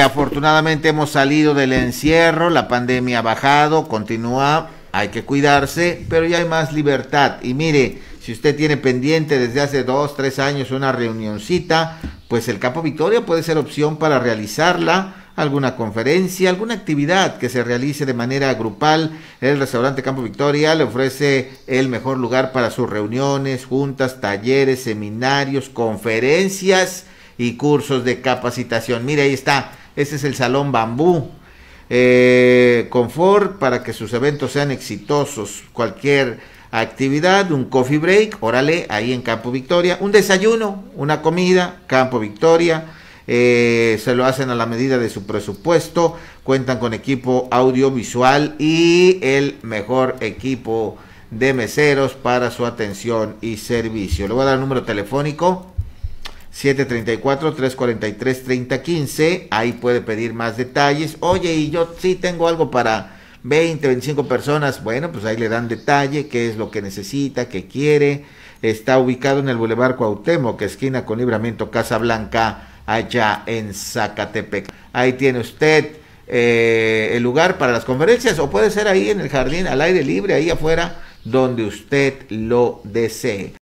Afortunadamente hemos salido del encierro, la pandemia ha bajado, continúa, hay que cuidarse, pero ya hay más libertad. Y mire, si usted tiene pendiente desde hace dos, tres años una reunioncita, pues el Campo Victoria puede ser opción para realizarla alguna conferencia, alguna actividad que se realice de manera grupal. El restaurante Campo Victoria le ofrece el mejor lugar para sus reuniones, juntas, talleres, seminarios, conferencias y cursos de capacitación. Mire, ahí está ese es el Salón Bambú. Eh, confort para que sus eventos sean exitosos. Cualquier actividad, un coffee break, órale, ahí en Campo Victoria. Un desayuno, una comida, Campo Victoria. Eh, se lo hacen a la medida de su presupuesto. Cuentan con equipo audiovisual y el mejor equipo de meseros para su atención y servicio. Le voy a dar el número telefónico 734-343-3015. Ahí puede pedir más detalles. Oye, y yo sí tengo algo para 20, 25 personas. Bueno, pues ahí le dan detalle, qué es lo que necesita, qué quiere. Está ubicado en el Boulevard Cuauhtémoc, esquina con Libramiento Casa Blanca, allá en Zacatepec. Ahí tiene usted eh, el lugar para las conferencias o puede ser ahí en el jardín, al aire libre, ahí afuera, donde usted lo desee.